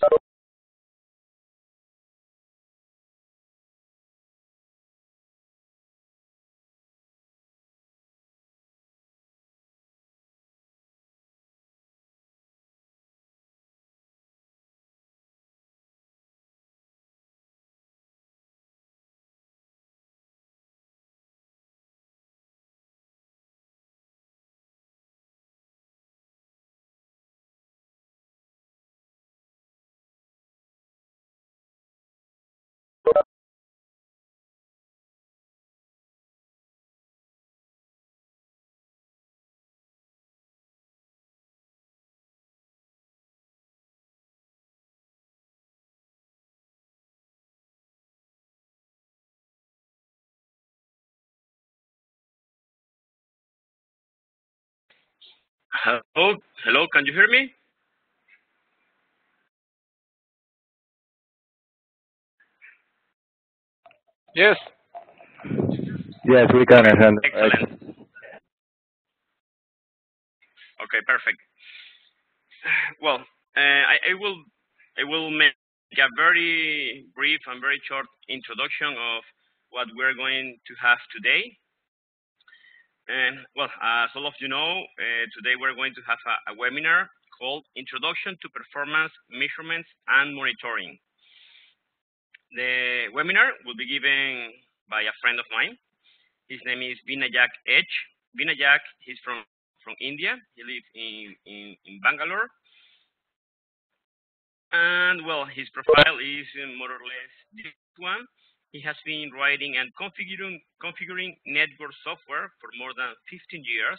so Hello, hello, can you hear me? Yes. Yes, we can, Excellent. Okay, perfect. Well, uh, I, I will I will make a very brief and very short introduction of what we're going to have today. And well, as all of you know, uh, today we're going to have a, a, webinar called Introduction to Performance Measurements and Monitoring. The webinar will be given by a friend of mine. His name is Vinayak H. Vinayak, he's from, from India. He lives in, in, in Bangalore. And well, his profile is more or less this one. He has been writing and configuring, configuring network software for more than 15 years.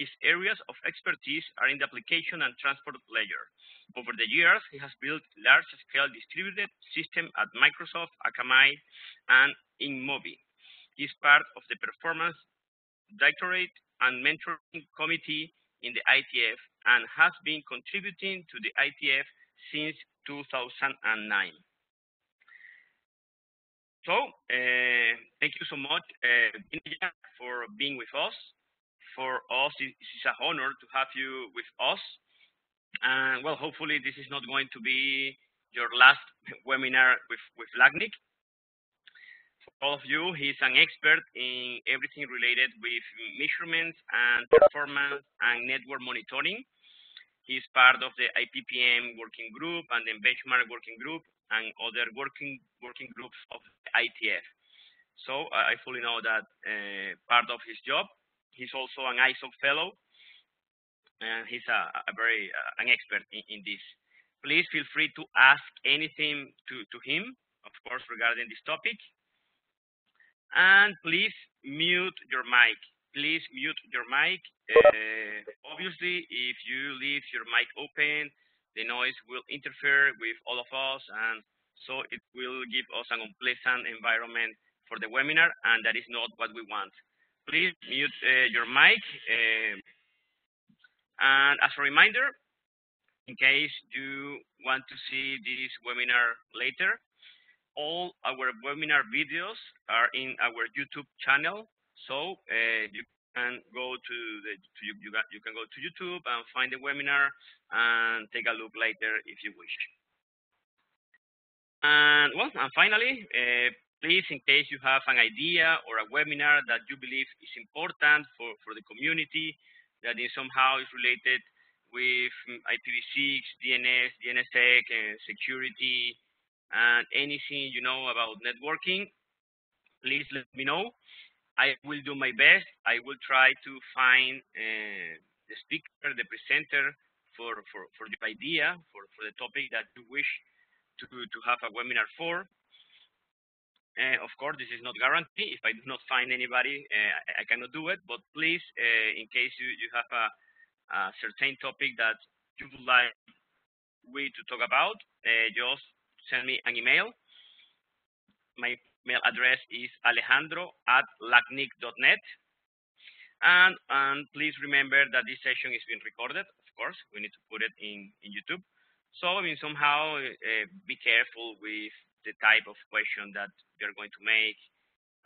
His areas of expertise are in the application and transport layer. Over the years, he has built large-scale distributed systems at Microsoft, Akamai, and InMobi. He is part of the Performance Directorate and Mentoring Committee in the ITF and has been contributing to the ITF since 2009. So, uh, thank you so much, uh, for being with us. For us, it's a honor to have you with us. And well, hopefully this is not going to be your last webinar with, with LACNIC. For all of you, he's an expert in everything related with measurements and performance and network monitoring. He's part of the IPPM working group and the benchmark working group and other working working groups of IETF. So I fully know that uh, part of his job. He's also an ISO fellow, and he's a, a very uh, an expert in, in, this. Please feel free to ask anything to, to him, of course, regarding this topic. And please mute your mic. Please mute your mic. Uh, obviously, if you leave your mic open, the noise will interfere with all of us and so it will give us an unpleasant environment for the webinar and that is not what we want. Please mute uh, your mic. Uh, and as a reminder, in case you want to see this webinar later, all our webinar videos are in our YouTube channel. So uh, you can go to the to you, you, got, you can go to YouTube and find the webinar and take a look later if you wish. And well, and finally, uh, please, in case you have an idea or a webinar that you believe is important for, for the community, that is somehow is related with IPv6, DNS, DNSSEC, uh, security, and anything you know about networking, please let me know. I will do my best. I will try to find uh, the speaker, the presenter for, for, for your idea, for, for the topic that you wish to, to have a webinar for. Uh, of course, this is not guarantee. If I do not find anybody, uh, I cannot do it. But please, in case you, you have a, a, certain topic that you would like we to talk about, just send me an email. My mail address is alejandro at lacnic.net. And, and please remember that this session is being recorded. Of course, we need to put it in, in YouTube. So, I mean, somehow uh, be careful with the type of question that you're going to make.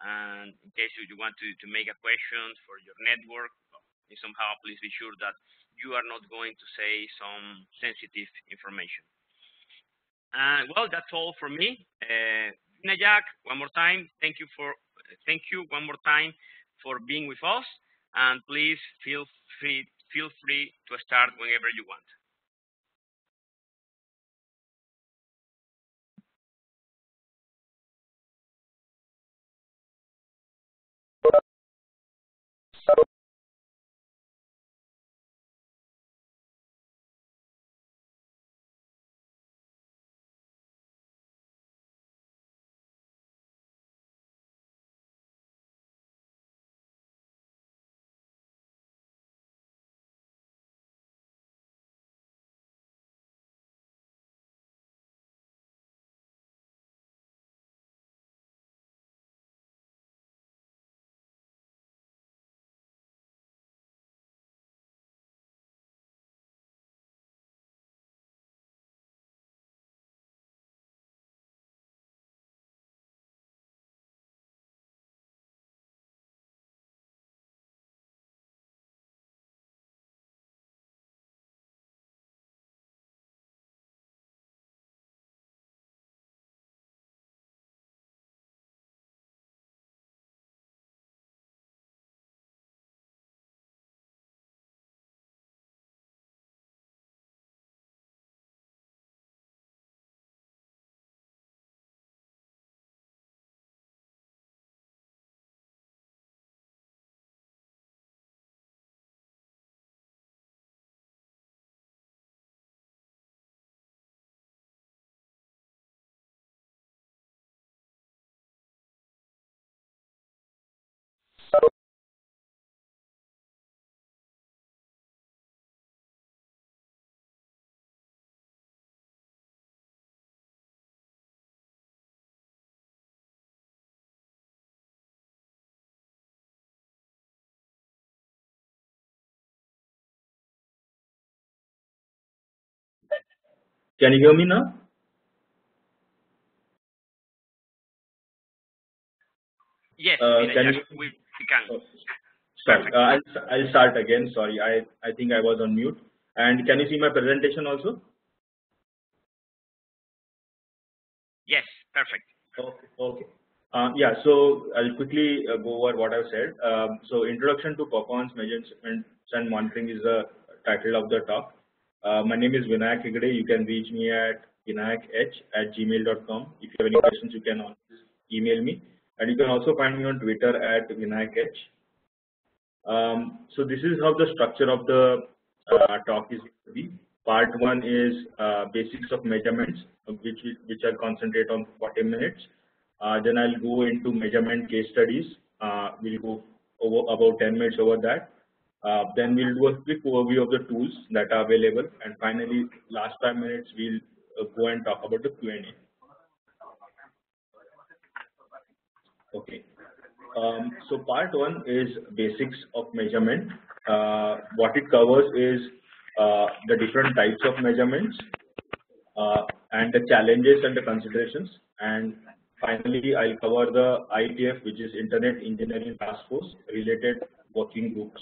And in case you, want to, to make a question for your network, somehow please be sure that you are not going to say some sensitive information. And well, that's all for me. Uh, Jack, one more time, thank you for thank you one more time for being with us, and please feel free feel free to start whenever you want. Can you hear me now? Yes, uh, can you, can. Sorry, uh, I'll, I'll start again. Sorry, I, I think I was on mute. And can you see my presentation also? Yes, perfect. Okay. okay. Uh, yeah, so I'll quickly uh, go over what I've said. Um, so introduction to performance measurements and monitoring is the title of the talk. Uh, my name is Vinayak Hegde. You can reach me at vinayakh at gmail.com. If you have any questions, you can always email me. And you can also find me on Twitter at vinayakh. Um, so this is how the structure of the uh, talk is going to be. Part one is uh, basics of measurements, which which I'll concentrate on 40 minutes. Uh, then I'll go into measurement case studies. Uh, we'll go over about 10 minutes over that. Uh, then we'll do a quick overview of the tools that are available, and finally, last five minutes we'll uh, go and talk about the Q&A. Okay. Um, so part one is basics of measurement. Uh, what it covers is uh, the different types of measurements uh, and the challenges and the considerations. And finally, I'll cover the IETF, which is Internet Engineering Task Force related working groups.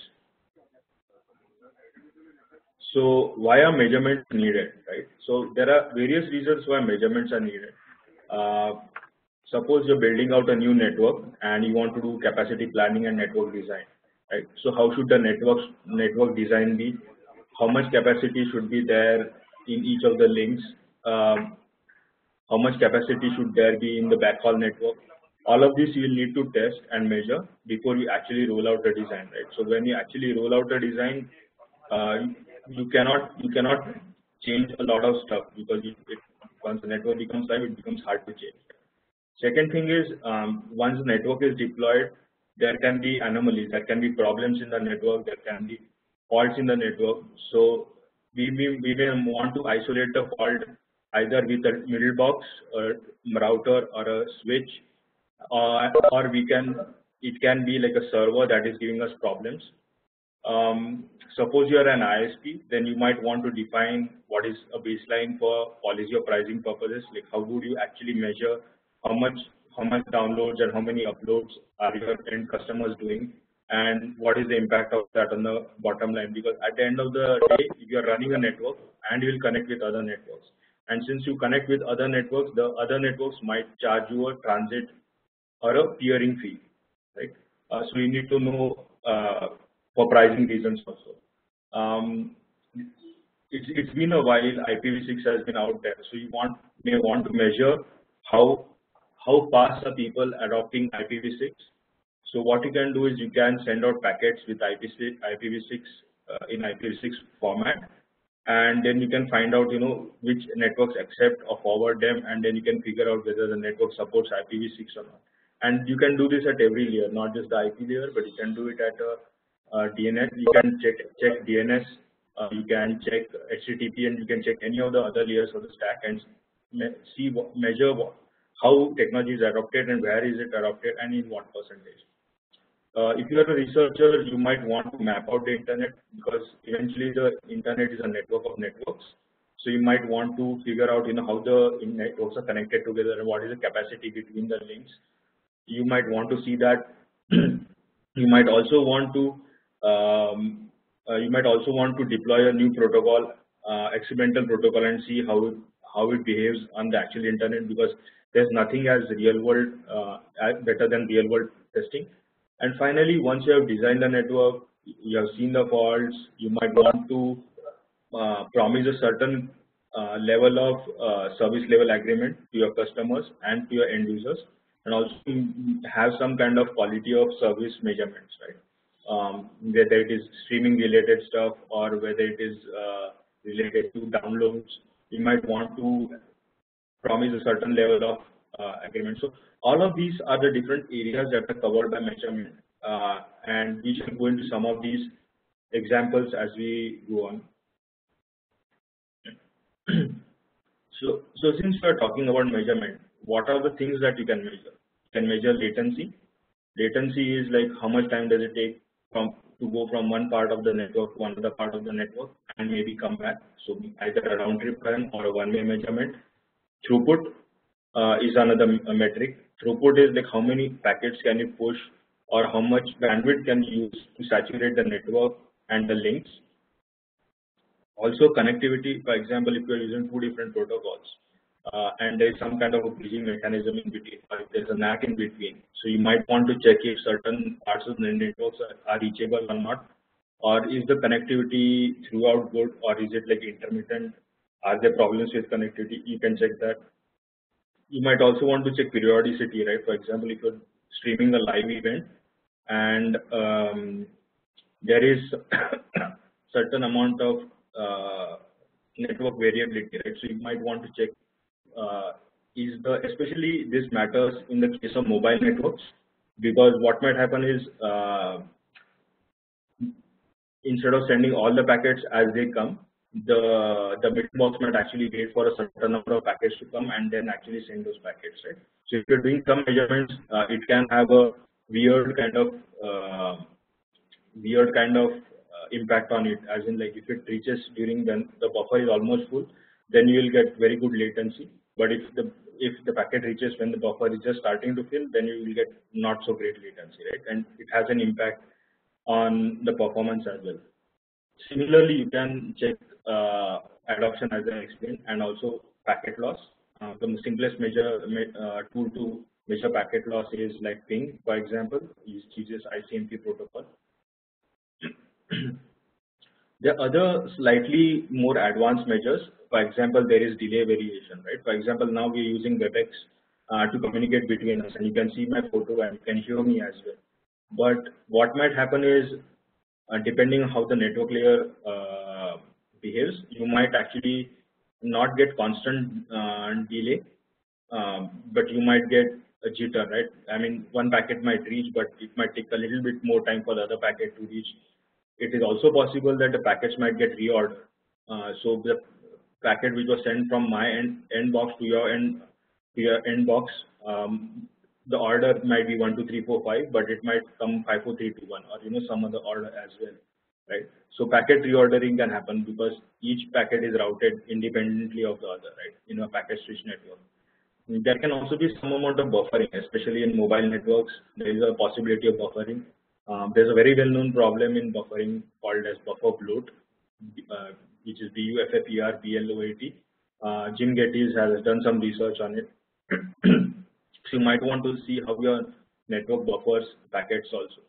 So why are measurements needed, right? So there are various reasons why measurements are needed. Uh, suppose you're building out a new network and you want to do capacity planning and network design, right? So how should the network network design be? How much capacity should be there in each of the links? Um, how much capacity should there be in the backhaul network? All of this you will need to test and measure before you actually roll out the design, right? So when you actually roll out the design, uh, you cannot you cannot change a lot of stuff because it, it, once the network becomes live, it becomes hard to change. Second thing is um, once the network is deployed, there can be anomalies, there can be problems in the network, there can be faults in the network. So we may, we may want to isolate the fault either with a middle box or router or a switch, uh, or we can it can be like a server that is giving us problems. Um, suppose you are an ISP, then you might want to define what is a baseline for policy or pricing purposes. Like how would you actually measure how much how much downloads and how many uploads are your end customers doing, and what is the impact of that on the bottom line? Because at the end of the day, you are running a network and you will connect with other networks, And since you connect with other networks, the other networks might charge you a transit or a peering fee, right? Uh, so you need to know uh, for pricing reasons also. Um, it's, it's been a while IPv6 has been out there, so you want may want to measure how how fast are people adopting IPv6. So what you can do is you can send out packets with IPv6, IPv6 uh, in IPv6 format, and then you can find out you know which networks accept or forward them, and then you can figure out whether the network supports IPv6 or not. And you can do this at every layer, not just the IP layer, but you can do it at a, a DNS. You can check check DNS uh, you can check HTTP and you can check any of the other layers of the stack and see what, measure what, how technology is adopted and where is it adopted and in what percentage. Uh, if you are a researcher, you might want to map out the internet because eventually the internet is a network of networks. So you might want to figure out, you know, how the networks are connected together and what is the capacity between the links. You might want to see that. you might also want to um, uh, you might also want to deploy a new protocol, uh, experimental protocol, and see how how it behaves on the actual internet because there's nothing as real world uh, better than real world testing. And finally, once you have designed the network, you have seen the faults, you might want to uh, promise a certain uh, level of uh, service level agreement to your customers and to your end users, and also have some kind of quality of service measurements, right? um, whether it is streaming related stuff or whether it is uh, related to downloads, you might want to promise a certain level of uh, agreement. So all of these are the different areas that are covered by measurement, uh, and we shall go into some of these examples as we go on. so, so since we are talking about measurement, what are the things that you can measure? You can measure latency. Latency is like how much time does it take from to go from one part of the network to another part of the network and maybe come back. So either a round trip time or a one-way measurement. Throughput uh, is another metric. Throughput is like how many packets can you push or how much bandwidth can you use to saturate the network and the links. Also connectivity, for example, if you are using two different protocols, uh, and there is some kind of a bridging mechanism in between or if there is a NAT in between. So you might want to check if certain parts of the networks are, reachable or not or is the connectivity throughout good or is it like intermittent? Are there problems with connectivity? You can check that. You might also want to check periodicity right? For example if you're streaming a live event and um, there is certain amount of uh, network variability right? So you might want to check is the especially this matters in the case of mobile networks because what might happen is uh, instead of sending all the packets as they come the the box might actually wait for a certain number of packets to come and then actually send those packets right? So if you're doing some measurements uh, it can have a weird kind of uh, weird kind of uh, impact on it as in like if it reaches during when the buffer is almost full then you will get very good latency but if the if the packet reaches when the buffer is just starting to fill, then you will get not so great latency, right? And it has an impact on the performance as well. Similarly, you can check uh, adoption as I explained, and also packet loss. Uh, the simplest measure uh, tool to measure packet loss is like ping, for example, uses ICMP protocol. The other slightly more advanced measures, for example, there is delay variation, right? For example, now we are using WebEx uh, to communicate between us, and you can see my photo and you can hear me as well. But what might happen is, uh, depending on how the network layer uh, behaves, you might actually not get constant uh, delay, um, but you might get a jitter, right? I mean, one packet might reach, but it might take a little bit more time for the other packet to reach it is also possible that the packets might get reordered. Uh, so the packet which was sent from my end, end box to your end to your end box, um, the order might be one two three four five, but it might come five four three two one or you know some other order as well, right? So packet reordering can happen because each packet is routed independently of the other, right? In a packet switch network. There can also be some amount of buffering, especially in mobile networks. There is a possibility of buffering. Um, there's a very well-known problem in buffering called as buffer bloat, uh, which is BUFFER BLOAT. Uh, Jim Gettys has done some research on it. so you might want to see how your network buffers packets also.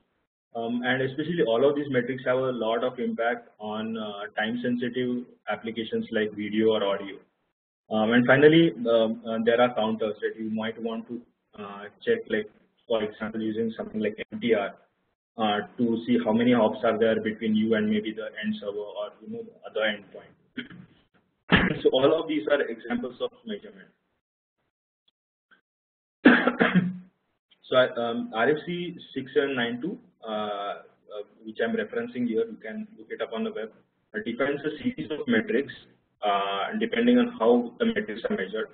Um, and especially all of these metrics have a lot of impact on uh, time sensitive applications like video or audio. Um, and finally, um, uh, there are counters that you might want to uh, check like for example using something like MTR uh, to see how many hops are there between you and maybe the end server or you know the other endpoint. so all of these are examples of measurement. so um, RFC 6792 uh, uh, which I am referencing here you can look it up on the web defines a series of metrics uh, depending on how the metrics are measured.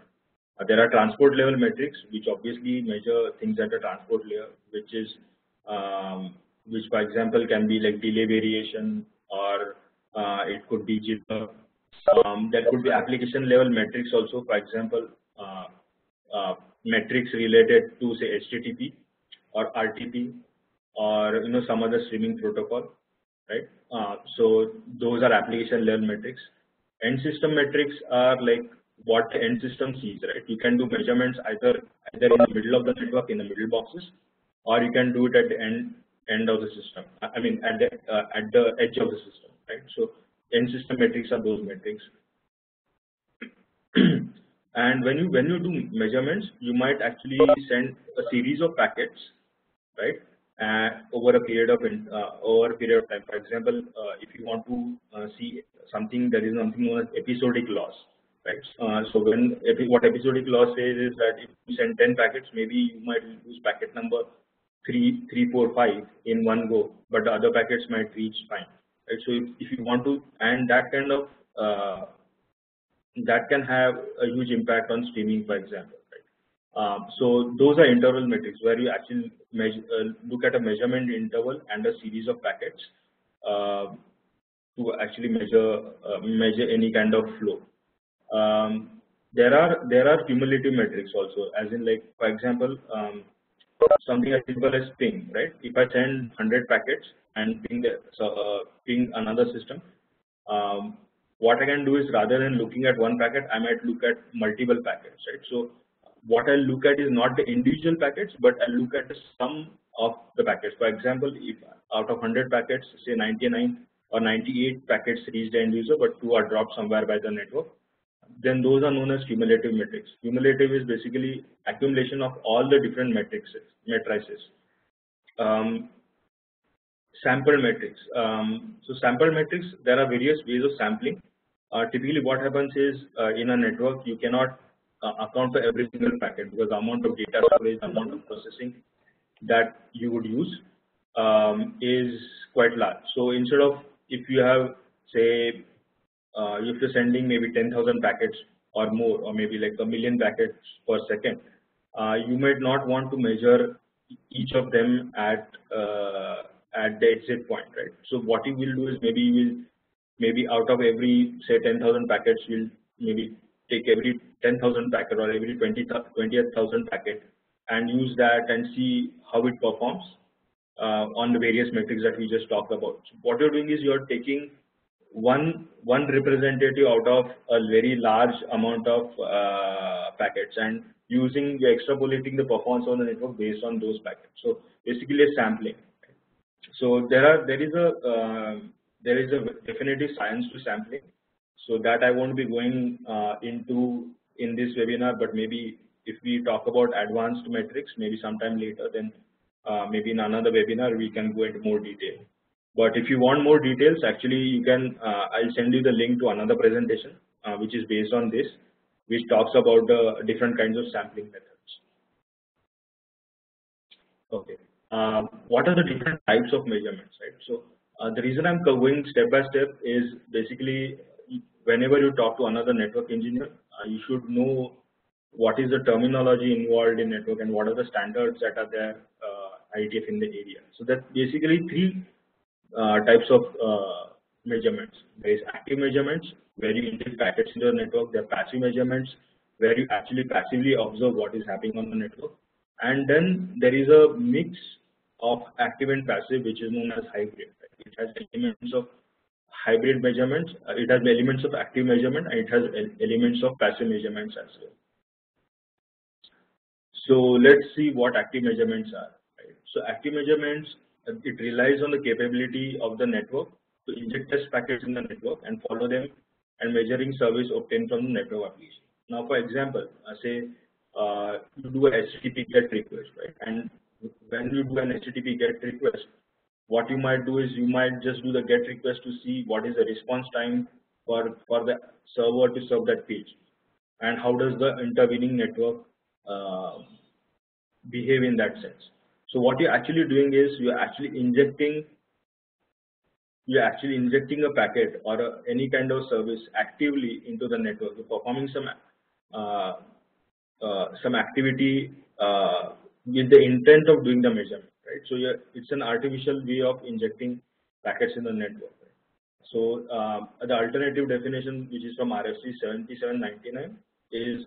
Uh, there are transport level metrics which obviously measure things at the transport layer which is um, which for example can be like delay variation or uh, it could be jitter. Um, there could be application level metrics also for example uh, uh, metrics related to say HTTP or RTP or you know some other streaming protocol right. Uh, so those are application level metrics. End system metrics are like what the end system sees right. You can do measurements either either in the middle of the network in the middle boxes or you can do it at the end end of the system. I mean at the uh, at the edge of the system, right? So end system metrics are those metrics. and when you when you do measurements, you might actually send a series of packets, right? Uh, over a period of uh, over a period of time. For example, uh, if you want to uh, see something that is something known as episodic loss, right? Uh, so when what episodic loss says is that if you send 10 packets, maybe you might lose packet number three, three, four, five in one go, but the other packets might reach fine. Right? So if, if you want to, and that kind of uh, that can have a huge impact on streaming, for example. Right? Um, so those are interval metrics where you actually measure, uh, look at a measurement interval and a series of packets uh, to actually measure uh, measure any kind of flow. Um, there are there are cumulative metrics also, as in like for example. Um, something as simple as ping, right? If I send 100 packets and ping the, so, uh, ping another system, um, what I can do is rather than looking at one packet, I might look at multiple packets, right? So what I look at is not the individual packets, but I look at the sum of the packets. For example, if out of 100 packets, say 99 or 98 packets reach the end user, but two are dropped somewhere by the network, then those are known as cumulative metrics. Cumulative is basically accumulation of all the different matrices. matrices. Um, sample metrics. Um, so sample metrics, there are various ways of sampling. Uh, typically what happens is uh, in a network you cannot uh, account for every single packet because the amount of data storage, the amount of processing that you would use um, is quite large. So instead of if you have say uh, if you're sending maybe 10,000 packets or more or maybe like a million packets per second, uh, you might not want to measure each of them at uh, at the exit point, right? So what you will do is maybe you will maybe out of every say 10,000 packets, you'll maybe take every 10,000 packet or every 20 20,000 packet and use that and see how it performs uh, on the various metrics that we just talked about. So what you're doing is you're taking one one representative out of a very large amount of uh, packets and using extrapolating the performance on the network based on those packets. So basically a sampling. So there are there is a uh, there is a definitive science to sampling. So that I won't be going uh, into in this webinar, but maybe if we talk about advanced metrics, maybe sometime later, then uh, maybe in another webinar we can go into more detail. But if you want more details, actually you can, uh, I'll send you the link to another presentation uh, which is based on this, which talks about the different kinds of sampling methods. Okay, um, what are the different types of measurements, right? So uh, the reason I'm going step by step is basically whenever you talk to another network engineer, uh, you should know what is the terminology involved in network and what are the standards that are there uh, IETF in the area. So that basically three types of uh, measurements. There is active measurements where you inject packets into the network. There are passive measurements where you actually passively observe what is happening on the network. And then there is a mix of active and passive which is known as hybrid. It has elements of hybrid measurements. Uh, it has elements of active measurement and it has elements of passive measurements as well. So let's see what active measurements are. Right? So active measurements uh, it relies on the capability of the network to inject test packets in the network and follow them and measuring service obtained from the network application. Now, for example, uh, say uh, you do a HTTP GET request, right? And when you do an HTTP GET request, what you might do is you might just do the GET request to see what is the response time for for the server to serve that page, and how does the intervening network uh, behave in that sense. So what you're actually doing is you're actually injecting you're actually injecting a packet or a, any kind of service actively into the network. You're performing some uh, uh, some activity uh, with the intent of doing the measurement, right? So it's an artificial way of injecting packets in the network. Right? So uh, the alternative definition, which is from RFC 7799, is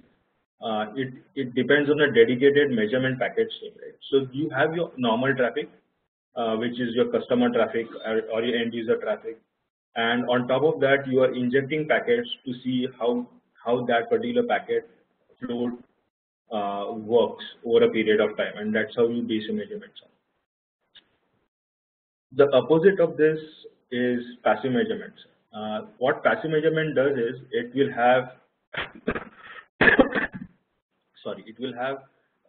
uh, it it depends on a dedicated measurement package right? So you have your normal traffic, uh, which is your customer traffic or, or your end user traffic, and on top of that, you are injecting packets to see how how that particular packet flow uh, works over a period of time and that's how you base your measurements on. The opposite of this is passive measurements. Uh, what passive measurement does is it will have sorry it will have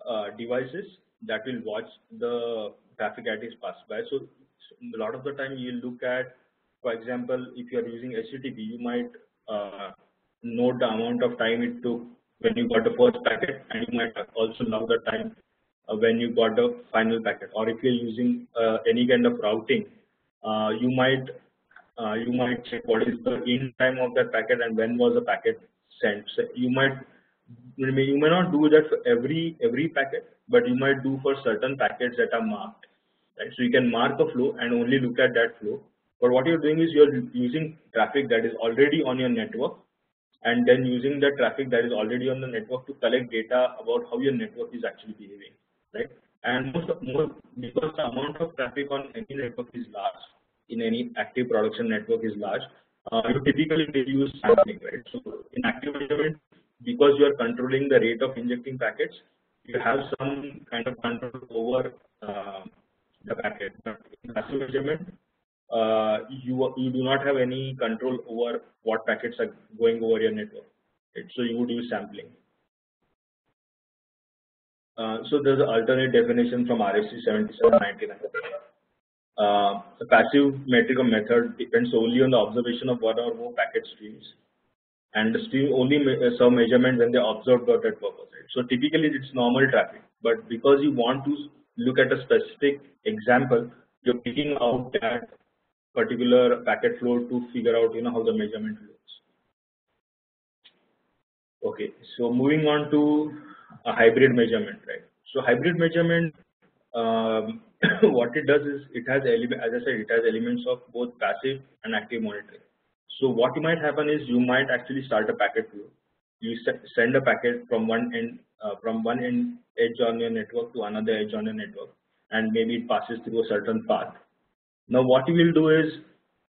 uh, devices that will watch the traffic as it passes by. So a lot of the time you look at for example if you are using HTTP you might uh, note the amount of time it took when you got the first packet and you might also know the time uh, when you got the final packet or if you're using uh, any kind of routing uh, you might uh, you might check what is the in time of that packet and when was the packet sent so you might you may, not do that for every every packet but you might do for certain packets that are marked right so you can mark a flow and only look at that flow but what you're doing is you're using traffic that is already on your network and then using the traffic that is already on the network to collect data about how your network is actually behaving, right? And most, most because the amount of traffic on any network is large, in any active production network is large, uh, you typically use sampling, right? So in active because you are controlling the rate of injecting packets, you have some kind of control over uh, the packet. In passive measurement, uh, you you do not have any control over what packets are going over your network. Right? So you would use sampling. Uh, so there's an alternate definition from RFC 7799. Uh, the passive metric method depends solely on the observation of one or more packet streams, and still only uh, serve measurement when they observe that purpose. Right? So typically it's normal traffic, but because you want to look at a specific example, you're picking out that particular packet flow to figure out you know how the measurement looks. Okay, so moving on to a hybrid measurement, right? So hybrid measurement, um, what it does is it has as I said, it has elements of both passive and active monitoring. So what might happen is you might actually start a packet flow. You send a packet from one end, uh, from one end edge on your network to another edge on your network, and maybe it passes through a certain path now what you will do is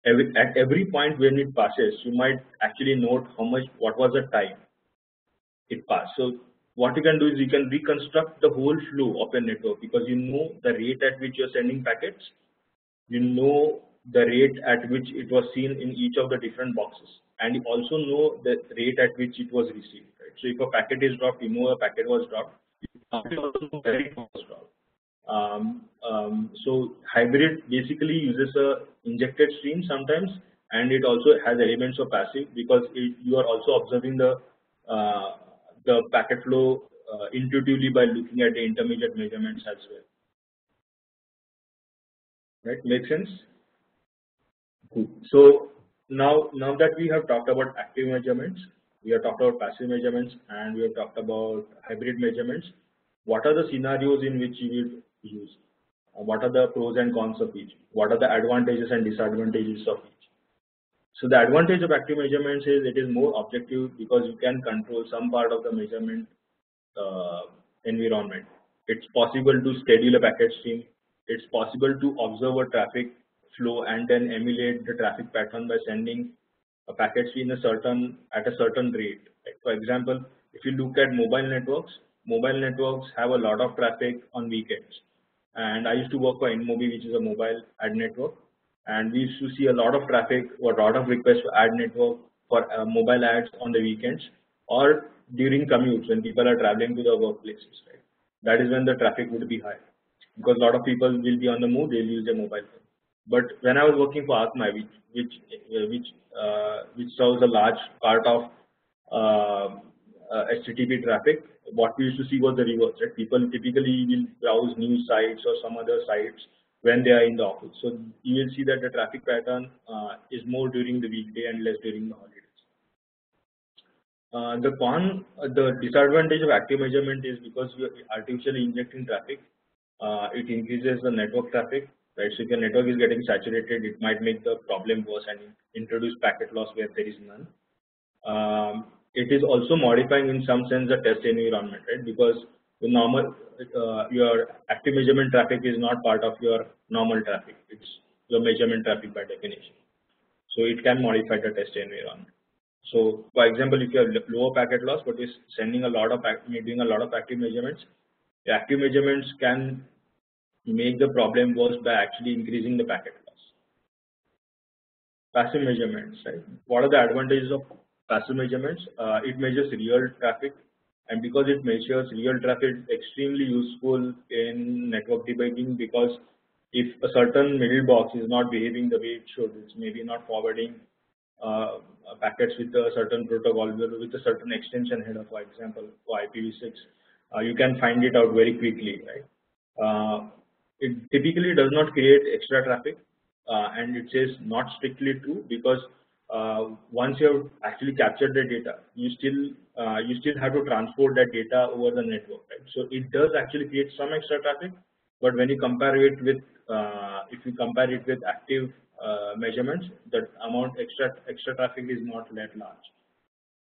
every, at every point when it passes, you might actually note how much, what was the time it passed. So what you can do is you can reconstruct the whole flow of a network because you know the rate at which you're sending packets, you know the rate at which it was seen in each of the different boxes, and you also know the rate at which it was received. Right? So if a packet is dropped, you know a packet was dropped. Um, um, so hybrid basically uses a injected stream sometimes, and it also has elements of passive because it, you are also observing the uh, the packet flow uh, intuitively by looking at the intermediate measurements as well. Right, make sense? Good. So now now that we have talked about active measurements, we have talked about passive measurements, and we have talked about hybrid measurements. What are the scenarios in which you will use? What are the pros and cons of each? What are the advantages and disadvantages of each? So the advantage of active measurements is it is more objective because you can control some part of the measurement uh, environment. It's possible to schedule a packet stream. It's possible to observe a traffic flow and then emulate the traffic pattern by sending a packet in a certain at a certain rate. For example, if you look at mobile networks, mobile networks have a lot of traffic on weekends. And I used to work for InMobi, which is a mobile ad network, and we used to see a lot of traffic or a lot of requests for ad network for uh, mobile ads on the weekends or during commutes when people are traveling to the workplaces. Right, that is when the traffic would be high because a lot of people will be on the move, they'll use their mobile phone. But when I was working for Akamai, which which uh, which uh, which serves a large part of uh, HTTP traffic, what we used to see was the reverse. Right? People typically will browse news sites or some other sites when they are in the office. So you will see that the traffic pattern is more during the weekday and less during the holidays. Uh, the con, uh, the disadvantage of active measurement is because you are artificially injecting traffic, uh, it increases the network traffic, right? So if your network is getting saturated, it might make the problem worse and introduce packet loss where there is none. Um, it is also modifying in some sense the test environment, right? Because the normal uh, your active measurement traffic is not part of your normal traffic; it's your measurement traffic by definition. So it can modify the test environment. So for example, if you have lower packet loss, but is sending a lot of doing a lot of active measurements, the active measurements can make the problem worse by actually increasing the packet loss. Passive measurements, right? What are the advantages of passive measurements? Uh, it measures real traffic, and because it measures real traffic, extremely useful in network debugging because if a certain middle box is not behaving the way it should, it's maybe not forwarding uh, packets with a certain protocol with a certain extension header, for example, for IPv6, uh, you can find it out very quickly, right? Uh, it typically does not create extra traffic, and it says not strictly true because once you have actually captured the data, you still you still have to transport that data over the network, right? So it does actually create some extra traffic, but when you compare it with if you compare it with active uh, measurements, the amount extra extra traffic is not that large.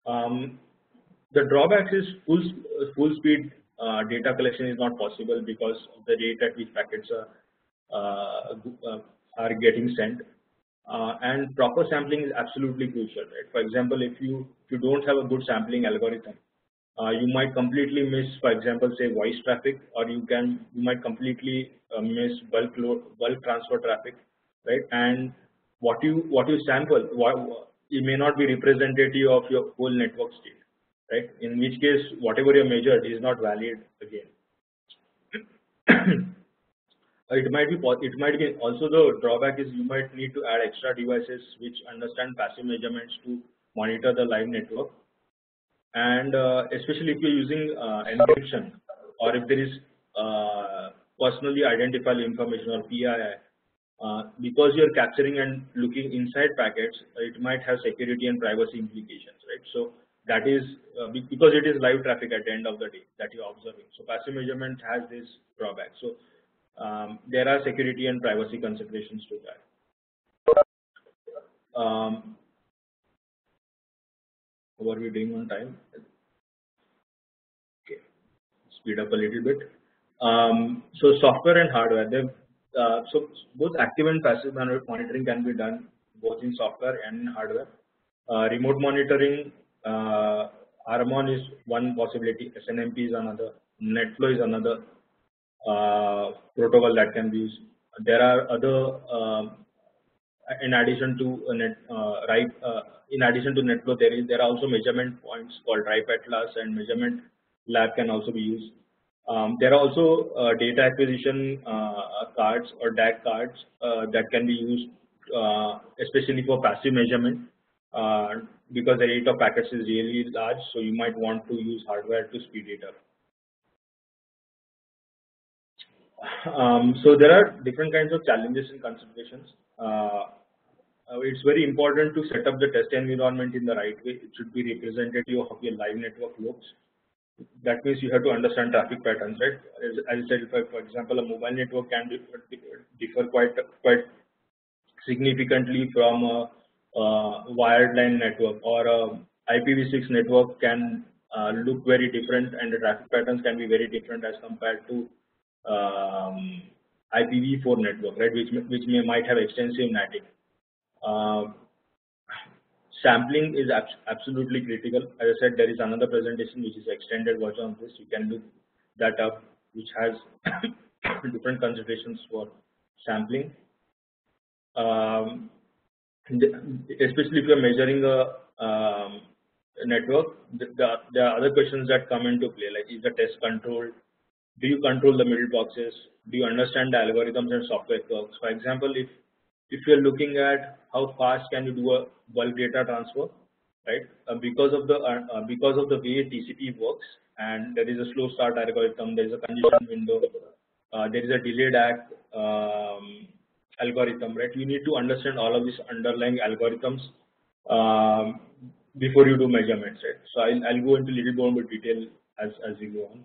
Um, the drawbacks is full full speed uh, data collection is not possible because of the rate at which packets are uh, uh, are getting sent. Uh, and proper sampling is absolutely crucial, right? For example, if you if you don't have a good sampling algorithm, uh, you might completely miss, for example, say voice traffic, or you can you might completely miss bulk bulk transfer traffic right? And what you what you sample, it may not be representative of your whole network state, right? In which case, whatever you measured is not valid again. it might be it might be also the drawback is you might need to add extra devices which understand passive measurements to monitor the live network and uh, especially if you're using uh, encryption or if there is uh, personally identifiable information or PII uh, because you're capturing and looking inside packets, it might have security and privacy implications, right? So that is uh, because it is live traffic at the end of the day that you're observing. So passive measurement has this drawback. So um, there are security and privacy considerations to that. Um, what are we doing on time? Okay, speed up a little bit. Um, so software and hardware, uh, so both active and passive monitoring can be done both in software and hardware. Uh, remote monitoring, uh, RMON is one possibility, SNMP is another, NetFlow is another uh, protocol that can be used. There are other, um, in addition to net, right, in addition to NetFlow, there is there are also measurement points called RIPE Atlas and measurement lab can also be used. Um, there are also uh, data acquisition uh, cards or DAC cards uh, that can be used uh, especially for passive measurement uh, because the rate of packets is really large so you might want to use hardware to speed it up. Um, so there are different kinds of challenges and considerations. Uh, it's very important to set up the test environment in the right way. It should be representative of your live network looks that means you have to understand traffic patterns, right? As, as I said, for, for example, a mobile network can differ quite quite significantly from a, a wired line network, or a IPv6 network can uh, look very different, and the traffic patterns can be very different as compared to um, IPv4 network, right, which which may might have extensive NATing. Uh, sampling is abs absolutely critical. As I said, there is another presentation which is extended version of this. You can look that up, which has different considerations for sampling. Um, especially if you are measuring a, um, network, the, the, there are other questions that come into play, like is the test controlled? Do you control the middle boxes? Do you understand the algorithms and software works? For example, if if you are looking at how fast can you do a bulk data transfer, right? Uh, because of the uh, uh because of the way TCP works, and there is a slow start algorithm, there is a congestion window, uh, there is a delayed ack um, algorithm, right? You need to understand all of these underlying algorithms um, before you do measurements, right? So I'll, I'll go into a little more detail as as we go on.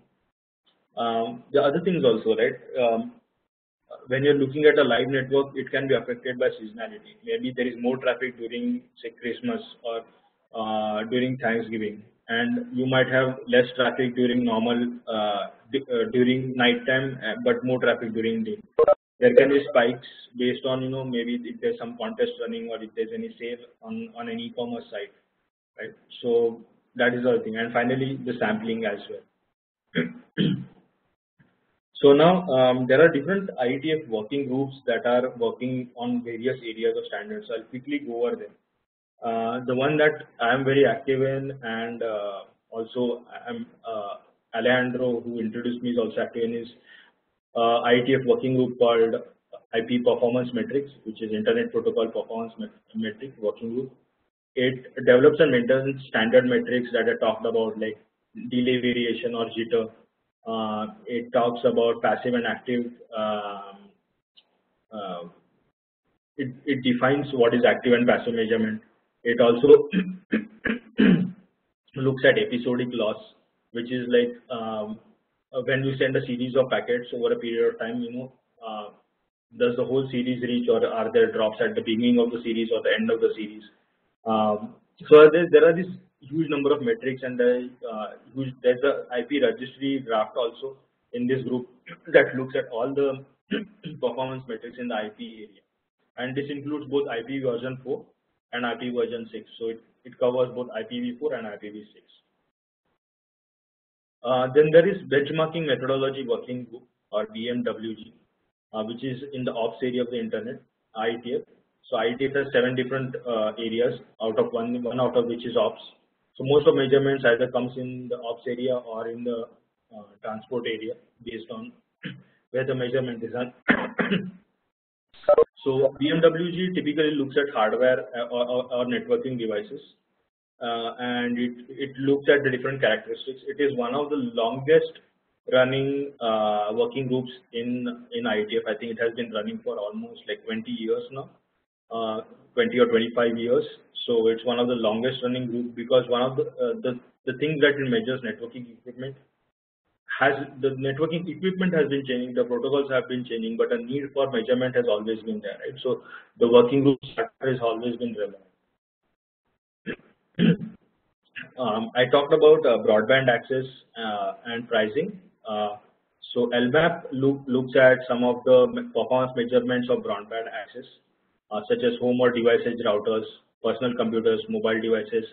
Um, the other things also, right? Um, when you're looking at a live network, it can be affected by seasonality. Maybe there is more traffic during say Christmas or uh, during Thanksgiving, and you might have less traffic during normal uh, uh, during night time, uh, but more traffic during day. There can be spikes based on you know maybe if there's some contest running or if there's any sale on on an e-commerce site, right? So that is the thing, and finally the sampling as well. So now um, there are different IETF working groups that are working on various areas of standards. So I'll quickly go over them. Uh, the one that I am very active in and uh, also I'm uh, Alejandro who introduced me is also active in is uh, IETF working group called IP Performance Metrics, which is Internet Protocol Performance Metric working group. It develops and maintains standard metrics that are talked about like delay variation or jitter uh, it talks about passive and active. Um, uh, it, it defines what is active and passive measurement. It also looks at episodic loss, which is like um, when you send a series of packets over a period of time, you know, uh, does the whole series reach or are there drops at the beginning of the series or the end of the series? Um, so there, there are these huge number of metrics and uh, huge, there's a IP registry draft also in this group that looks at all the performance metrics in the IP area and this includes both IP version 4 and IP version 6 so it, it covers both IPv4 and IPv6. Uh, then there is benchmarking methodology working group or BMWG uh, which is in the ops area of the internet IETF. So IETF has seven different uh, areas out of one one out of which is ops so most of measurements either comes in the ops area or in the uh, transport area based on where the measurement is done. so BMWG typically looks at hardware uh, or, or, or networking devices and it, it looks at the different characteristics. It is one of the longest running uh, working groups in in IETF. I think it has been running for almost like 20 years now, uh, 20 or 25 years. So it's one of the longest running group because one of the uh, the the things that it measures networking equipment has the networking equipment has been changing, the protocols have been changing, but a need for measurement has always been there, right? So the working group has always been relevant. Um, I talked about uh, broadband access uh, and pricing. Uh, so LMAP look, looks at some of the performance measurements of broadband access, uh, such as home or device edge routers, personal computers, mobile devices,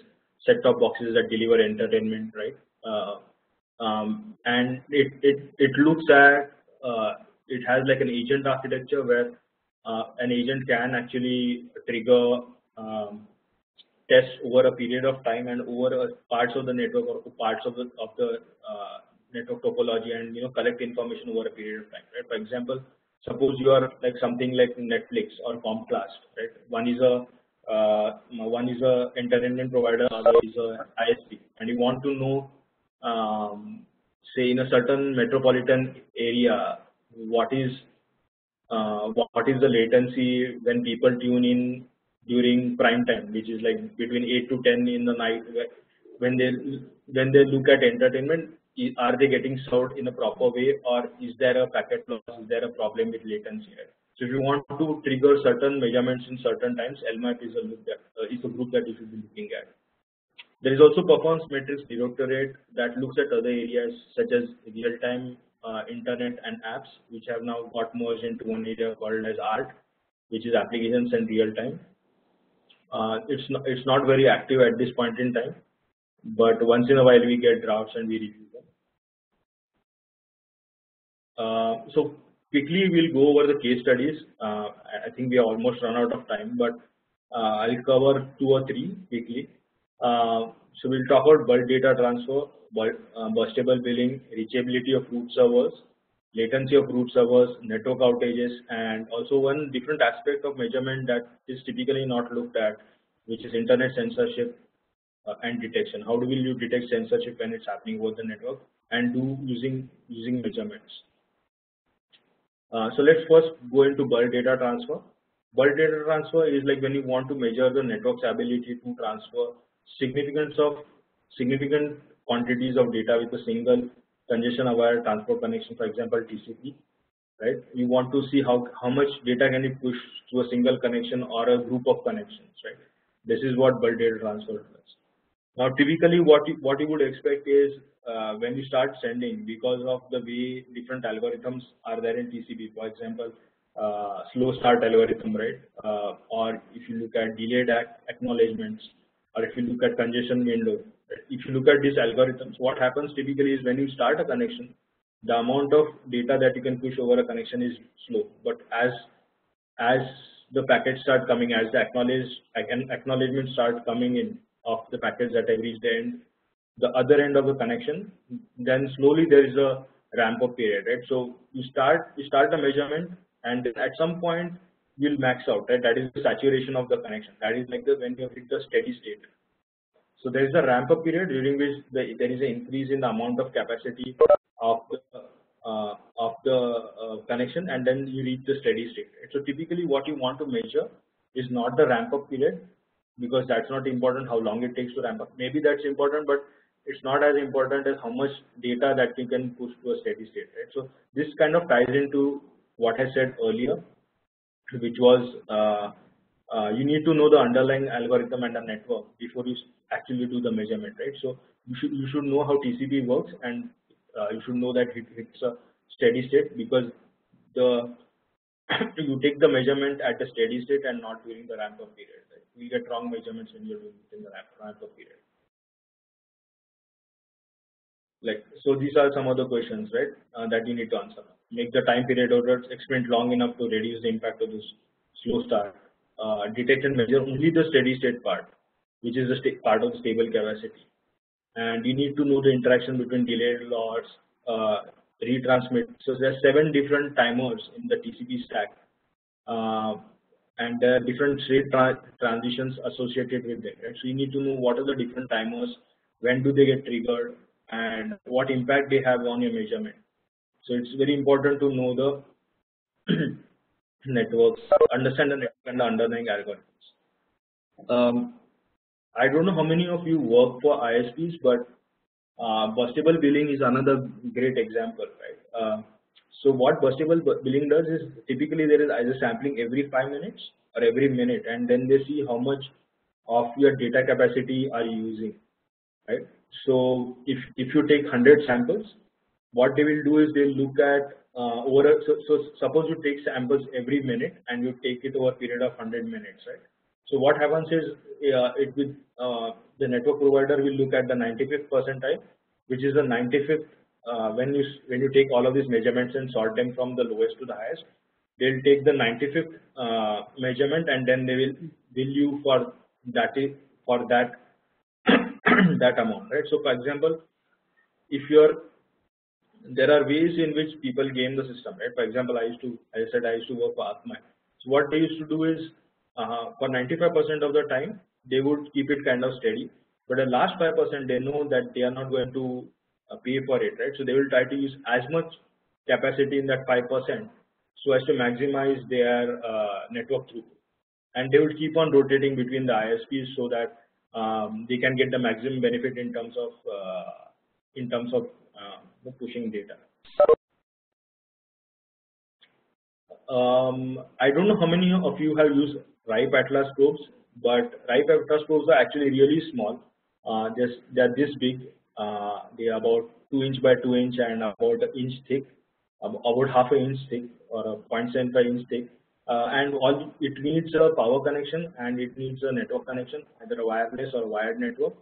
set-top boxes that deliver entertainment, right? Uh, um, and it, it, it looks at, uh, it has like an agent architecture where an agent can actually trigger um, tests over a period of time and over parts of the network or parts of the of the uh, network topology and you know collect information over a period of time. Right? For example, suppose you are like something like Netflix or Comcast, right? One is a uh, one is a entertainment provider, other is a ISP, and you want to know, um, say in a certain metropolitan area, what is uh, what is the latency when people tune in during prime time, which is like between 8 to 10 in the night, when they when they look at entertainment, are they getting served in a proper way, or is there a packet loss? Is there a problem with latency? So if you want to trigger certain measurements in certain times, LMAP is a look that uh, is a group that you should be looking at. There is also performance metrics directorate that looks at other areas such as real-time uh, internet and apps which have now got merged into one area called as ART, which is applications and real time. Uh, it's not it's not very active at this point in time, but once in a while we get drafts and we review them. Uh, so quickly we'll go over the case studies. Uh, I think we have almost run out of time, but uh, I'll cover two or three quickly. Uh, so we'll talk about bulk data transfer, uh, burstable billing, reachability of root servers, latency of root servers, network outages, and also one different aspect of measurement that is typically not looked at, which is internet censorship uh, and detection. How do we detect censorship when it's happening over the network and do using using measurements. Uh, so let's first go into bulk data transfer. Bulk data transfer is like when you want to measure the network's ability to transfer significance of significant quantities of data with a single congestion aware transport connection, for example TCP, right? You want to see how how much data can you push through a single connection or a group of connections, right? This is what bulk data transfer does. Now, typically, what you, what you would expect is uh, when you start sending, because of the way different algorithms are there in TCP, for example, uh, slow start algorithm, right? Uh, or if you look at delayed acknowledgements, or if you look at congestion window, if you look at these algorithms, what happens typically is when you start a connection, the amount of data that you can push over a connection is slow. But as as the packets start coming, as the acknowledge acknowledgement start coming in of the packets that have reached the end, the other end of the connection, then slowly there is a ramp up period, right? So you start you start the measurement, and at some point you'll max out, right? That is the saturation of the connection. That is like the when you hit the steady state. So there is a ramp up period during which the, there is an increase in the amount of capacity of the uh, of the uh, connection, and then you reach the steady state. So typically, what you want to measure is not the ramp up period because that's not important how long it takes to ramp up. Maybe that's important, but it's not as important as how much data that you can push to a steady state. Right? So this kind of ties into what I said earlier which was uh, uh, you need to know the underlying algorithm and the network before you actually do the measurement, right? So you should you should know how TCP works and uh, you should know that it hits a steady state because the you take the measurement at a steady state and not during the ramp up period. Right? You get wrong measurements when you're doing it in the ramp, ramp up period. Like so, these are some of the questions, right, uh, that you need to answer make the time period order experiment long enough to reduce the impact of this slow start. Uh, detect and measure only the steady state part, which is the part of the stable capacity. And you need to know the interaction between delayed loss, uh, retransmit. So there are seven different timers in the TCP stack, uh, and there are different state tra transitions associated with them. Right? So you need to know what are the different timers, when do they get triggered, and what impact they have on your measurement. So it's very important to know the networks, understand the network and the underlying algorithms. Um, I don't know how many of you work for ISPs, but uh, burstable billing is another great example, right? Uh, so what burstable billing does is typically there is either sampling every five minutes or every minute, and then they see how much of your data capacity are you using, right? So if if you take 100 samples, what they will do is they'll look at uh, over a, so, so suppose you take samples every minute and you take it over a period of 100 minutes right so what happens is uh, it will uh, the network provider will look at the 95th percentile which is the 95th uh, when you when you take all of these measurements and sort them from the lowest to the highest they'll take the 95th uh, measurement and then they will bill you for that for that that amount right so for example if you're there are ways in which people game the system, right? For example, I used to, I said, I used to work for Akamai. So what they used to do is, uh, for 95% of the time, they would keep it kind of steady. But the last 5%, they know that they are not going to uh, pay for it, right? So they will try to use as much capacity in that 5% so as to maximize their uh, network throughput. And they will keep on rotating between the ISPs so that um, they can get the maximum benefit in terms of uh, in terms of uh, pushing data. Um, I don't know how many of you have used RIPE Atlas probes, but RIPE Atlas probes are actually really small. Uh, they're, they're this big. Uh, they are about 2 inch by 2 inch and about an inch thick, about half an inch thick or a 0.75 inch thick. Uh, and all it needs a power connection and it needs a network connection, either a wireless or a wired network.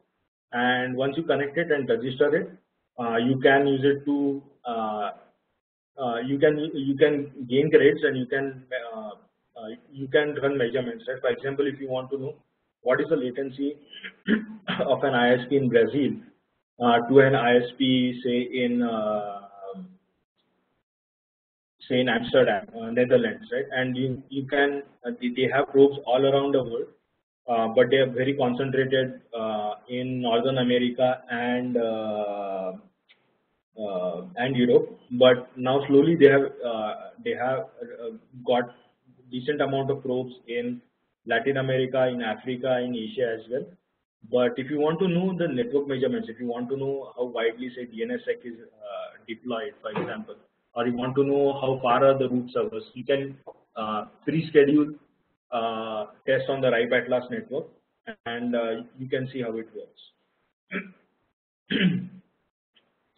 And once you connect it and register it, uh, you can use it to uh, uh, you can you can gain credits and you can uh, uh, you can run measurements. Right? For example, if you want to know what is the latency of an ISP in Brazil to an ISP say in say in Amsterdam, Netherlands, right? And you you can they have probes all around the world, uh, but they are very concentrated uh, in Northern America and uh, and Europe. But now slowly they have they have got decent amount of probes in Latin America, in Africa, in Asia as well. But if you want to know the network measurements, if you want to know how widely say DNSSEC is uh, deployed, for example, or you want to know how far are the root servers, you can uh, pre-schedule uh, test on the RIPE Atlas network and uh, you can see how it works.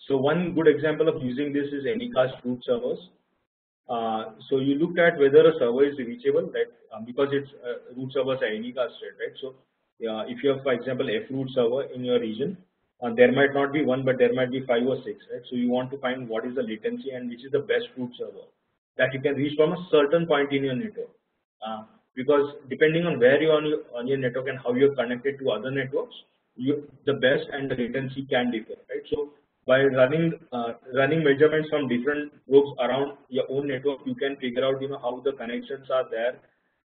so one good example of using this is Anycast root servers. Uh, so you look at whether a server is reachable, right? Um, because it's uh, root servers are anycasted, right? So if you have, for example, F root server in your region, uh, there might not be one, but there might be five or six, right? So you want to find what is the latency and which is the best root server that you can reach from a certain point in your network. Uh, because depending on where you are on your, on your network and how you're connected to other networks, you, the best and the latency can differ, right? So by running uh, running measurements from different groups around your own network, you can figure out you know how the connections are there,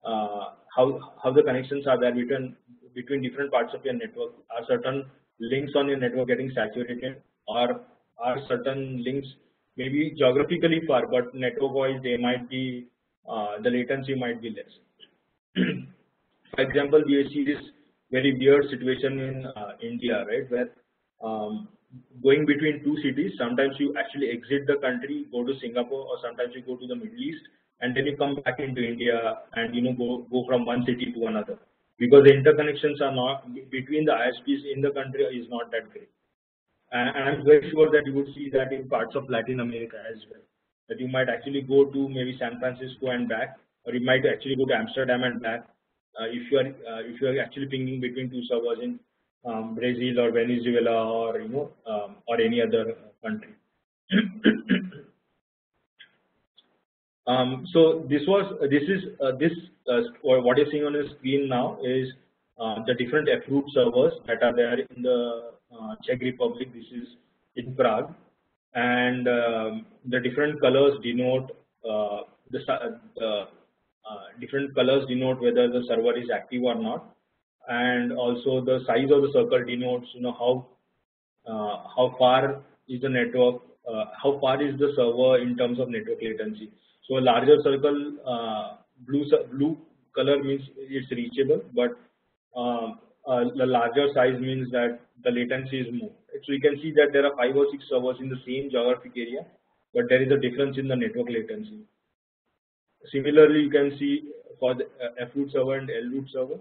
uh, how how the connections are there between between different parts of your network. Are certain links on your network getting saturated, or are certain links maybe geographically far, but network wise they might be uh, the latency might be less. For example, we see this very weird situation in uh, India, right, where um, going between two cities, sometimes you actually exit the country, go to Singapore, or sometimes you go to the Middle East, and then you come back into India and you know go go from one city to another because the interconnections are not between the ISPs in the country is not that great. And, and I'm very sure that you would see that in parts of Latin America as well. That you might actually go to maybe San Francisco and back, or you might actually go to Amsterdam and back. Uh, if you are uh, if you are actually pinging between two servers in um, Brazil or Venezuela or you know um, or any other country. um, so this was uh, this is uh, this uh, what you're seeing on the screen now is uh, the different F-root servers that are there in the uh, Czech Republic. This is in Prague, and um, the different colors denote uh, the different colors denote whether the server is active or not and also the size of the circle denotes you know how uh, how far is the network uh, how far is the server in terms of network latency. So a larger circle uh, blue blue color means it's reachable but um, the larger size means that the latency is more. So you can see that there are five or six servers in the same geographic area but there is a difference in the network latency. Similarly you can see for the uh, F root server and L root server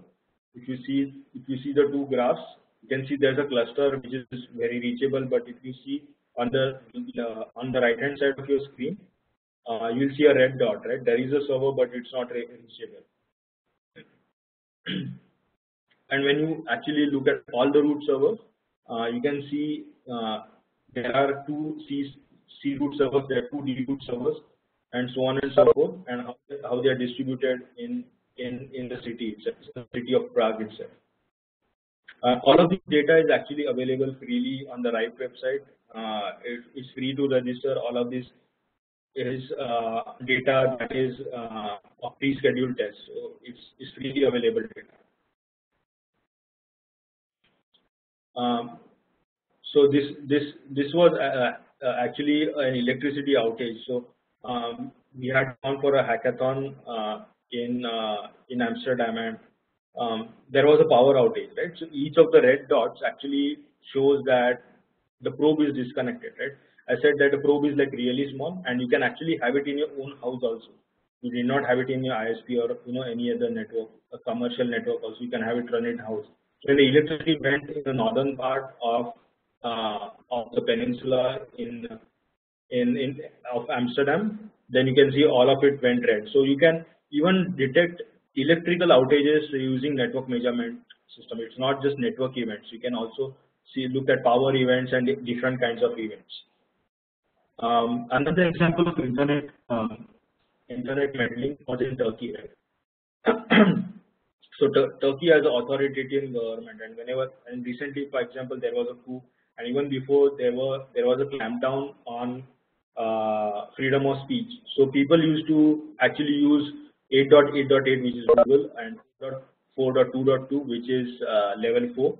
if you see if you see the two graphs you can see there's a cluster which is very reachable but if you see on the uh, on the right hand side of your screen uh, you will see a red dot right? There is a server but it's not reachable. And when you actually look at all the root servers uh, you can see uh, there are two C, C root servers there are two D root servers and so on and so forth and how, how they are distributed in in, in the city itself, the city of Prague itself. Uh, all of this data is actually available freely on the RIPE website. Uh, it, it's free to register. All of this is uh, data that is uh, a pre-scheduled test. So it's, it's freely available data. Um, so this this this was uh, uh, actually an electricity outage. So um, we had gone for a hackathon in uh, in Amsterdam and um, there was a power outage right? So each of the red dots actually shows that the probe is disconnected right? I said that the probe is like really small and you can actually have it in your own house also. You did not have it in your ISP or you know any other network a commercial network also. You can have it run in house. When the electricity went in the northern part of uh, of the peninsula in in in of Amsterdam, then you can see all of it went red. So you can even detect electrical outages using network measurement system. It's not just network events. You can also see look at power events and different kinds of events. Um, another example of internet um, internet meddling was in Turkey, so Turkey has an authoritarian government, and whenever and recently, for example, there was a coup, and even before there were there was a clampdown on uh, freedom of speech. So people used to actually use 8.8.8, which is Google, and 4.2.2, which is uh, level 4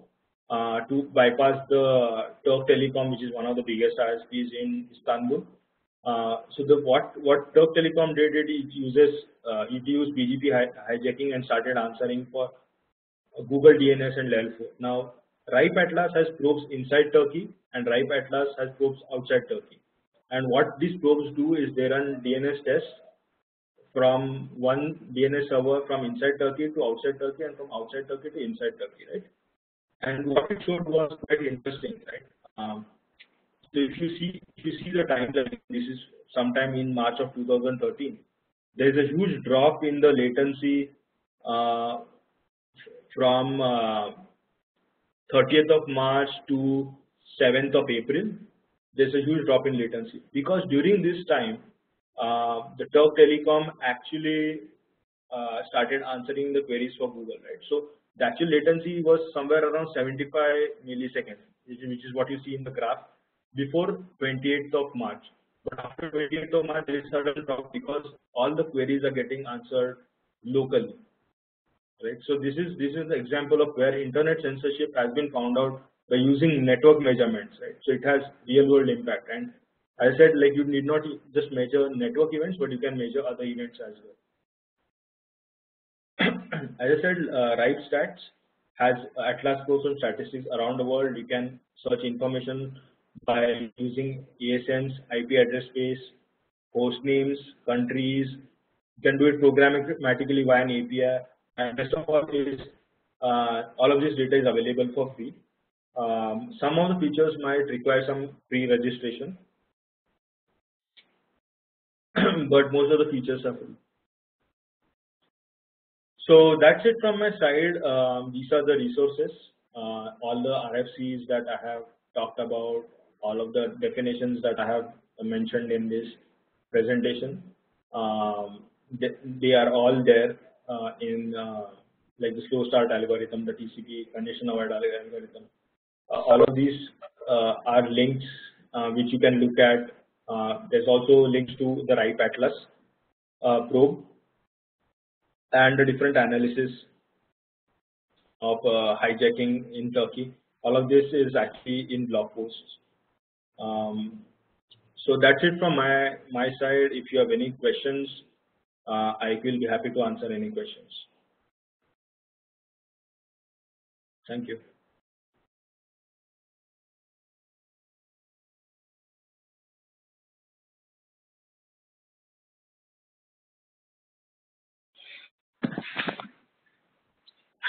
uh, to bypass the Turk Telecom, which is one of the biggest ISPs in Istanbul. Uh, so the what what Turk Telecom did, it uses uh, it used BGP hi hijacking and started answering for Google DNS and level 4. Now RIPE Atlas has probes inside Turkey and RIPE Atlas has probes outside Turkey. And what these probes do is they run DNS tests from one DNS server from inside Turkey to outside Turkey and from outside Turkey to inside Turkey, right? And what it showed was quite interesting, right? Um, so if you see if you see the timeline, this is sometime in March of 2013. There is a huge drop in the latency uh, from uh, 30th of March to 7th of April. There's a huge drop in latency because during this time uh, the Turk Telecom actually uh, started answering the queries for Google, right? So the actual latency was somewhere around 75 milliseconds, which, which is what you see in the graph before 28th of March. But after 28th of March, there is sudden drop because all the queries are getting answered locally, right? So this is this is the example of where internet censorship has been found out by using network measurements, right? So it has real world impact and I said like you need not just measure network events, but you can measure other events as well. as I said, uh, RIPE Stats has Atlas probes and statistics around the world. You can search information by using ASNs, IP address space, host names, countries. You can do it programmatically via an API. And best of all is uh, all of this data is available for free. Um, some of the features might require some pre-registration, but most of the features are free. So that's it from my side. Um, these are the resources, uh, all the RFCs that I have talked about, all of the definitions that I have mentioned in this presentation. Um, they, they, are all there uh, in uh, like the slow start algorithm, the TCP congestion avoid algorithm. Uh, all of these uh, are links uh, which you can look at. There's also links to the RIPE Atlas probe and the different analysis of uh, hijacking in Turkey. All of this is actually in blog posts. Um, so that's it from my my side. If you have any questions, uh, I will be happy to answer any questions. Thank you.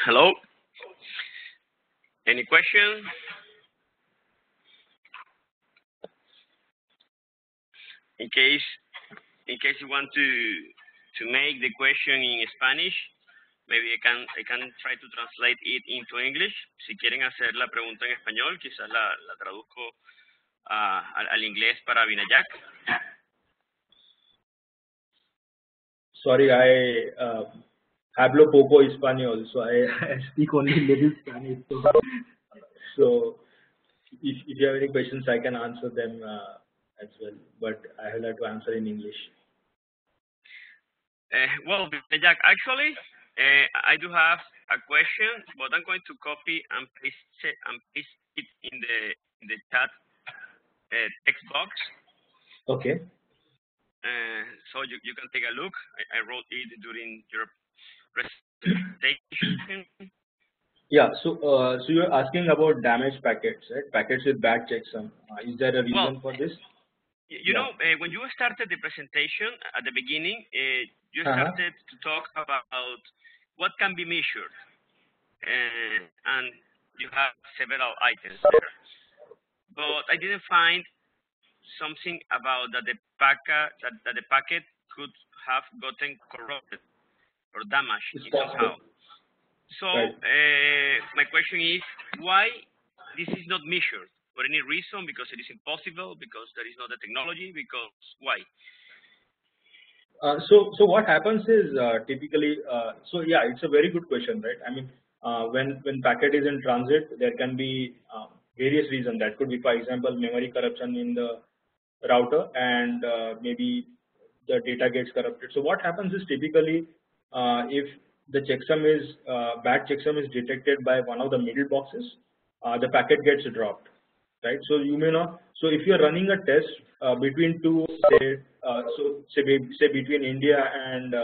Hello. Any question? In case, in case you want to to make the question in Spanish, maybe I can I can try to translate it into English. Si quieren hacer la pregunta en español, quizás la, la traduzco uh, al, al, inglés para Vinayak. Sorry, I. Uh hablo poco español, so I, I speak only little Spanish. So, so if, if you have any questions, I can answer them uh, as well, but I have to answer in English. Uh, well, Jack, actually, uh, I do have a question, but I'm going to copy and paste it, and paste it in the in the chat uh, text box. Okay. Uh, so you, you can take a look. I, I wrote it during your yeah, so uh, so you're asking about damaged packets, right? Packets with bad checksum. Uh, is there a reason well, for this? You yeah. know, uh, when you started the presentation at the beginning, uh, you uh-huh. started -huh. to talk about what can be measured, uh, and you have several items there. but I didn't find something about that the packet that, that the packet could have gotten corrupted or damaged somehow. So right. uh, my question is why this is not measured for any reason because it is impossible because there is not the technology because why? Uh, so so what happens is uh, typically uh, so yeah it's a very good question right I mean uh, when when packet is in transit there can be uh, various reasons that could be for example memory corruption in the router and uh, maybe the data gets corrupted. So what happens is typically if the checksum is uh, bad checksum is detected by one of the middle boxes, uh, the packet gets dropped, right? So you may not. So if you are running a test uh, between two, say, uh, so say say between India and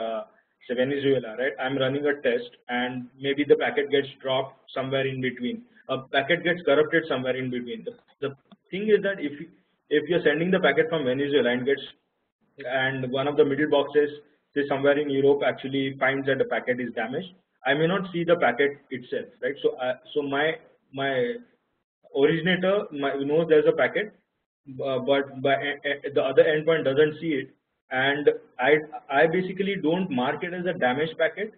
say Venezuela, right? I'm running a test and maybe the packet gets dropped somewhere in between. A packet gets corrupted somewhere in between. The, the thing is that if if you're sending the packet from Venezuela and gets and one of the middle boxes say somewhere in Europe actually finds that the packet is damaged, I may not see the packet itself, right? So, uh, so my my originator knows there's a packet, but by, the other endpoint doesn't see it, and I I basically don't mark it as a damaged packet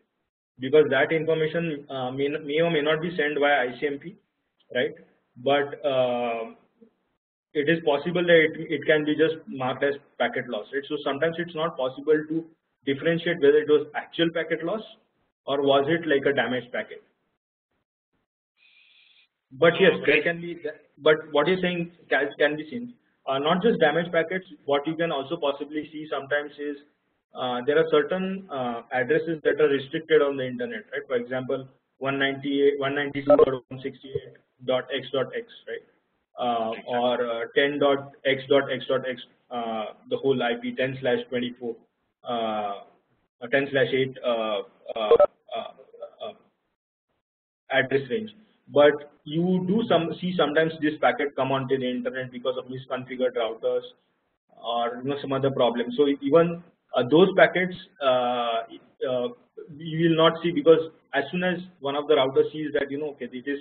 because that information uh, may may or may not be sent via ICMP, right? But uh, it is possible that it, it can be just marked as packet loss, right? So sometimes it's not possible to differentiate whether it was actual packet loss or was it like a damaged packet. But yes, okay. there can be. But what you're saying can, can be seen. Uh, not just damaged packets. What you can also possibly see sometimes is uh, there are certain uh, addresses that are restricted on the internet, right? For example, 198, 192.168.x.x, right? uh, or uh, 10.x.x.x uh, the whole IP 10 slash 24 uh, 10 slash 8 uh, address range. But you do some see sometimes this packet come onto the internet because of misconfigured routers or you know some other problem. So even uh, those packets uh, uh, you will not see because as soon as one of the routers sees that you know okay it is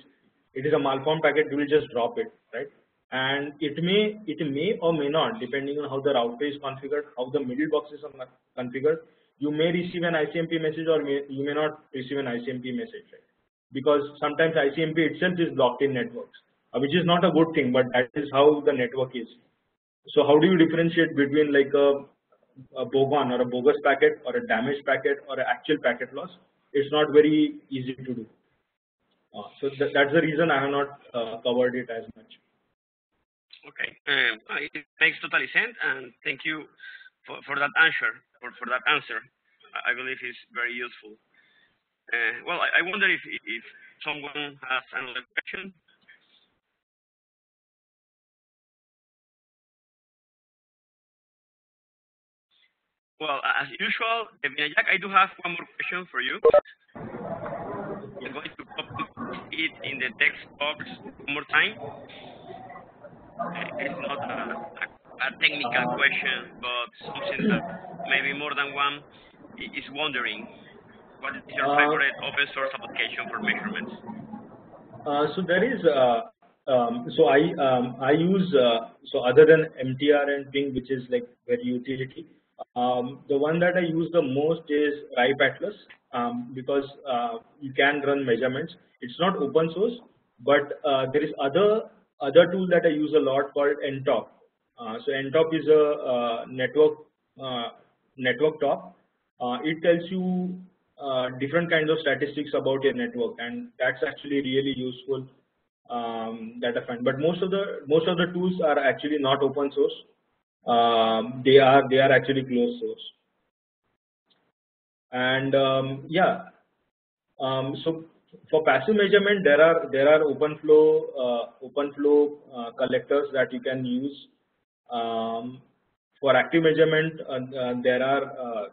it is a malformed packet you will just drop it right and it may it may or may not depending on how the router is configured how the middle boxes are configured you may receive an ICMP message or may, you may not receive an ICMP message right? Because sometimes ICMP itself is blocked in networks uh, which is not a good thing but that is how the network is. So how do you differentiate between like a, a bogon or a bogus packet or a damaged packet or an actual packet loss? It's not very easy to do. Uh, so th that's the reason I have not uh, covered it as much. Okay, um, it makes totally sense, and thank you for, for that answer. For, that answer, I believe is very useful. Uh, well, I, I, wonder if if someone has another question. Well, as usual, Jack, I do have one more question for you. I'm going to pop it in the text box one more time. It's not a, a, technical question, but something that maybe more than one is wondering. What is your uh, favorite open source application for measurements? Uh, so there is, uh, um, so I um, I use uh, so other than MTR and Ping, which is like very utility. Um, the one that I use the most is RIPE Atlas um, because uh, you can run measurements. It's not open source, but uh, there is other other tool that I use a lot called NTOP. Uh, so NTOP is a uh, network uh, network top. Uh, it tells you different kinds of statistics about your network, and that's actually really useful. Um, that I find, but most of the most of the tools are actually not open source. Um, they are they are actually closed source and um, yeah um, so for passive measurement there are there are open flow uh, open flow uh, collectors that you can use. Um, for active measurement uh, uh there are uh,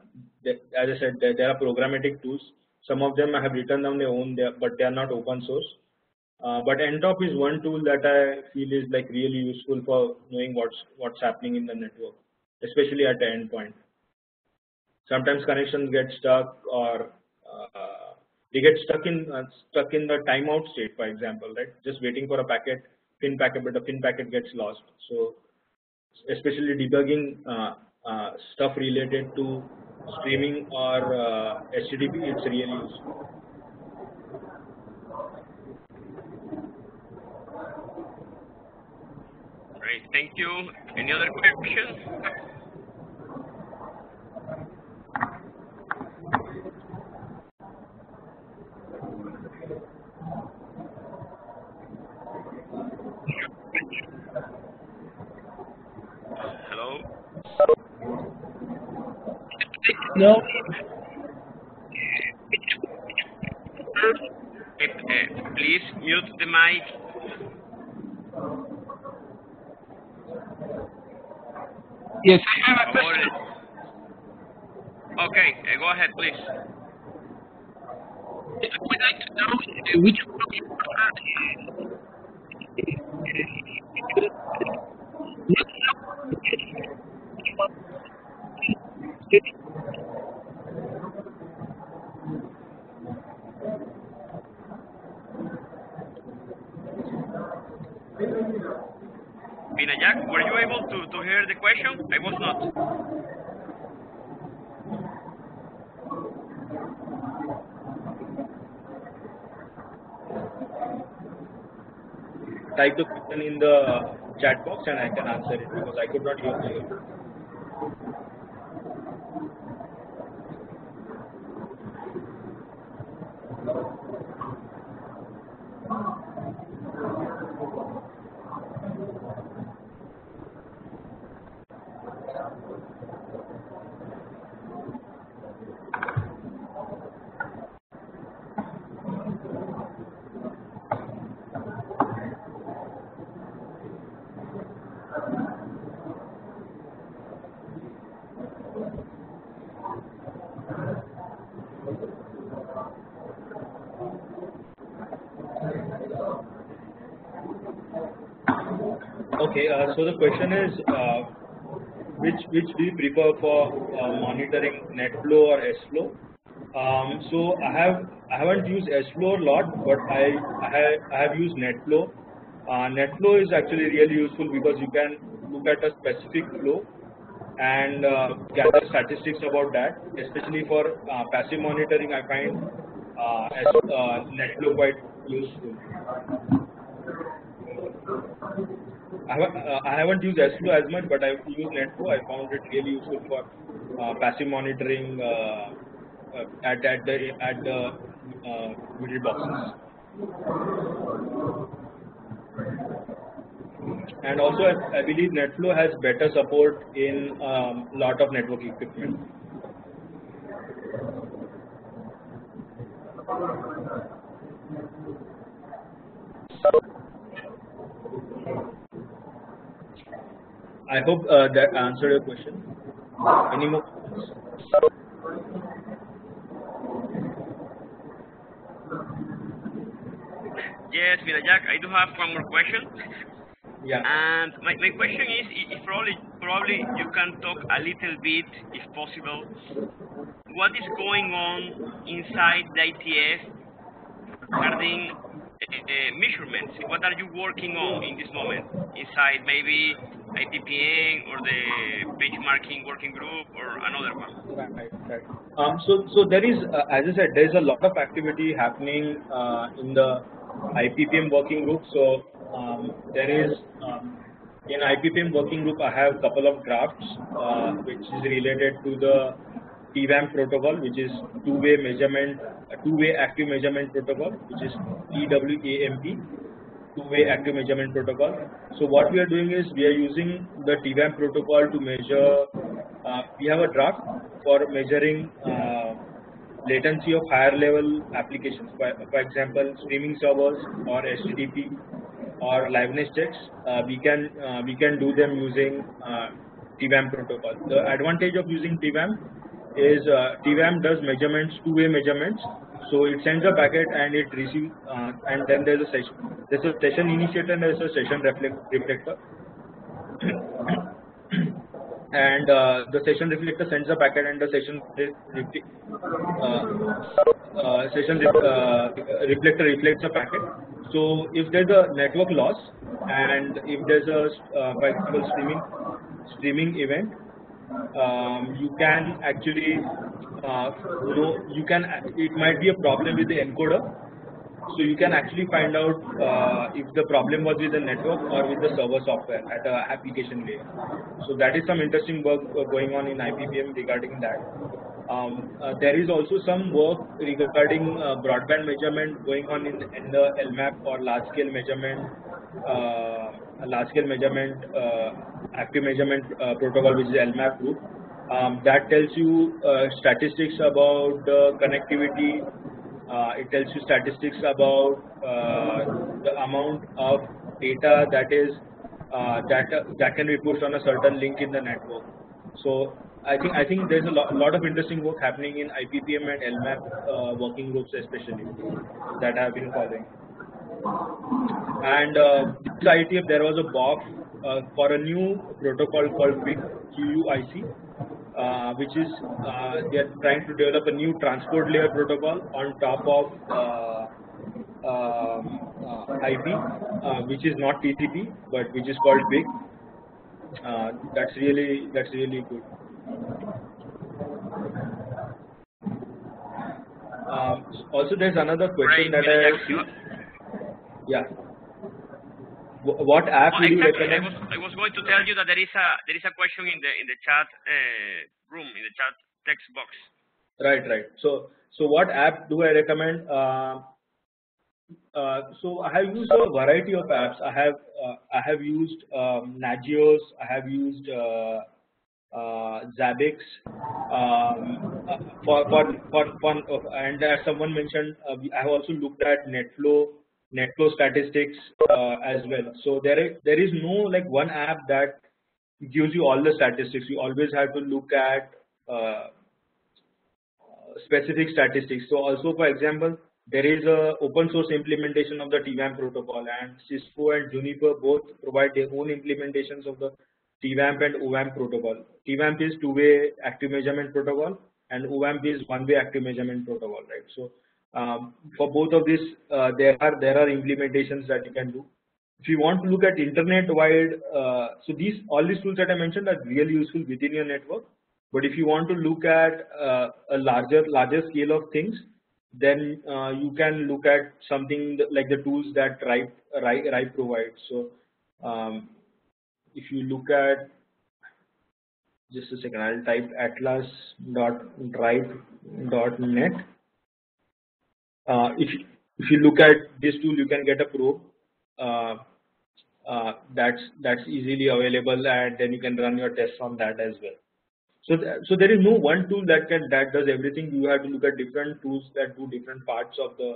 as I said there, there, are programmatic tools. Some of them I have written on their own there, but they are not open source. Uh, but NTOP is one tool that I feel is like really useful for knowing what's what's happening in the network especially at the endpoint. Sometimes connections get stuck or they get stuck in uh, stuck in the timeout state for example right just waiting for a packet fin packet, but the fin packet gets lost. So especially debugging uh, uh, stuff related to streaming or uh, HTTP, it's really useful. Thank you. Any other questions? Hello? No. Eh, eh, please mute the mic. Yes, I have a question. Okay, eh, go ahead, please. I would like to know uh, which group you prefer. Vinayak, were you able to, to hear the question? I was not. Type the question in the chat box and I can answer it because I could not hear you. Okay, uh, so the question is, uh, which which do you prefer for uh, monitoring NetFlow or SFlow? Um, so I have I haven't used S-Flow a lot, but I have, used NetFlow. Uh, NetFlow is actually really useful because you can look at a specific flow and gather statistics about that. Especially for passive monitoring, I find S, uh, NetFlow quite useful. I haven't, uh, I haven't used SFlow as much, but I've used NetFlow. I found it really useful for uh, passive monitoring uh, uh, at at the at the uh, middle boxes. And also, I, I believe NetFlow has better support in um, lot of network equipment. I hope uh, that answered your question. Any more questions? Yes, Vinayak, I do have one more question. Yeah. And my, my question is, if probably, probably you can talk a little bit, if possible, what is going on inside the IETF regarding uh, measurements? What are you working on in this moment inside maybe IPPM or the benchmarking working group or another one? Right, right. Um, so, so there is, uh, as I said, there is a lot of activity happening uh, in the IPPM working group. So um, there is um, in IPPM working group, I have a couple of drafts uh, which is related to the TWAMP protocol, which is two-way measurement, uh, two-way active measurement protocol, which is TWAMP, two-way active measurement protocol. So what we are doing is we are using the TWAMP protocol to measure. Uh, we have a draft for measuring uh, latency of higher level applications. For, for example, streaming servers or HTTP or liveness checks. Uh, we can uh, we can do them using uh, TWAMP protocol. The advantage of using TWAMP is uh, TWAMP does measurements, two-way measurements. So it sends a packet and it receives, uh, and then there's a session. There's a session initiator and there's a session reflect, reflector. and uh, the session reflector sends a packet and the session uh, uh, session uh, reflector reflects a packet. So if there's a network loss, and if there's a, uh, streaming streaming event, um, you can actually, uh, you know, you can. It might be a problem with the encoder, so you can actually find out uh, if the problem was with the network or with the server software at the application layer. So that is some interesting work uh, going on in IPPM regarding that. Um, uh, there is also some work regarding uh, broadband measurement going on in, in the LMAP or large scale measurement, uh, large scale measurement, uh, active measurement uh, protocol, which is LMAP group. Um, that tells you uh, statistics about connectivity. it tells you statistics about the amount of data that is that that can be pushed on a certain link in the network. So I think I think there's a lot, lot of interesting work happening in IPPM and LMAP uh, working groups especially that I have been following. And uh, this IETF there was a BoF uh, for a new protocol called QUIC QUIC, uh, which is uh, they are trying to develop a new transport layer protocol on top of uh, IP, which is not TCP but which is called QUIC. that's really that's really good. Um, also, there's another question that I yeah. What app oh, you exactly. recommend? I was, I was going to tell you that there is a there is a question in the in the chat uh, room in the chat text box. Right, right. So so what app do I recommend? Uh, uh, so I have used a variety of apps. I have uh, I have used um, Nagios. I have used uh, uh, Zabbix. Um, uh, for, for, for, for, and as someone mentioned, uh, I have also looked at NetFlow, NetFlow statistics uh, as well. So there is, there is no like one app that gives you all the statistics. You always have to look at uh, specific statistics. So also, for example, there is a open source implementation of the TWAMP protocol and Cisco and Juniper both provide their own implementations of the TWAMP and OWAMP protocol. TWAMP is two-way active measurement protocol and OWAMP is one-way active measurement protocol, right? So um, for both of these, uh, there are there are implementations that you can do. If you want to look at internet-wide, uh, so these all these tools that I mentioned are really useful within your network. But if you want to look at uh, a larger larger scale of things, then uh, you can look at something like the tools that Ripe Ripe, Ripe provides. So um, if you look at just a second I'll type atlas.ripe.net if if you look at this tool you can get a probe uh, uh, that's that's easily available and then you can run your tests on that as well. So th so there is no one tool that can that does everything. You have to look at different tools that do different parts of the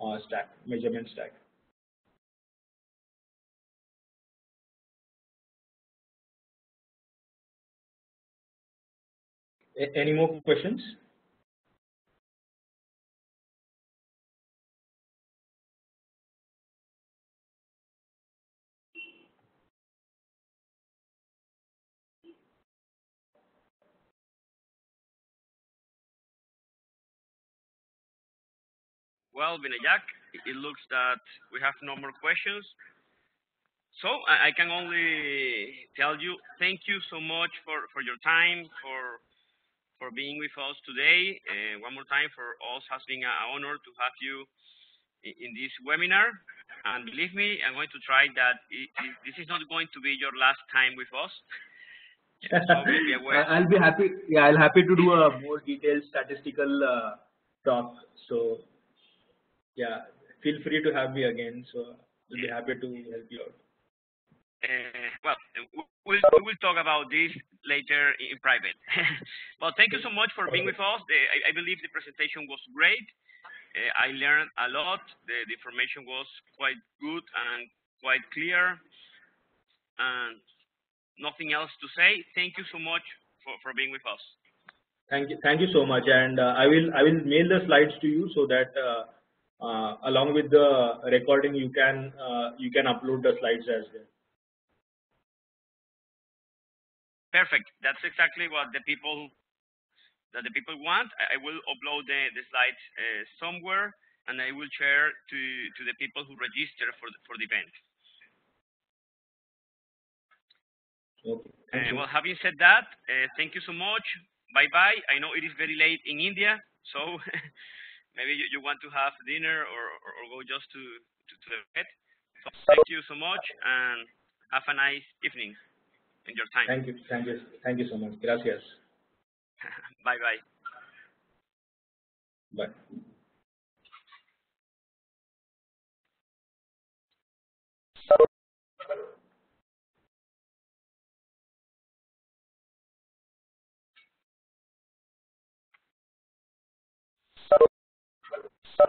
uh, stack measurement stack. Any more questions? Well, Vinayak, it looks that we have no more questions. So I, I, can only tell you thank you so much for, for your time, for for being with us today. Uh, one more time, for us has been an honor to have you in, in this webinar. And believe me, I'm going to try that it, it, this is not going to be your last time with us. So be I'll be happy. Yeah, I'll happy to do a more detailed statistical uh, talk. So yeah, feel free to have me again. So we'll be happy to help you out. Uh, well, we'll, we will talk about this later in private. well, thank you so much for being with us. I, I, believe the presentation was great. Uh, I learned a lot. The, the, information was quite good and quite clear. And nothing else to say. Thank you so much for, for being with us. Thank you. Thank you so much. And uh, I will I will mail the slides to you so that uh, along with the recording you can uh, you can upload the slides as well. Perfect. That's exactly what the people that the people want. I will upload the, the slides uh, somewhere and I will share to, to the people who register for the, for the event. Okay. Uh, well, having said that, uh, thank you so much. Bye bye. I know it is very late in India, so maybe you, you, want to have dinner or, or, or go just to, to, to the bed. So thank you so much and have a nice evening in your time. Thank you. Thank you. Thank you so much. Gracias. bye bye. Bye. So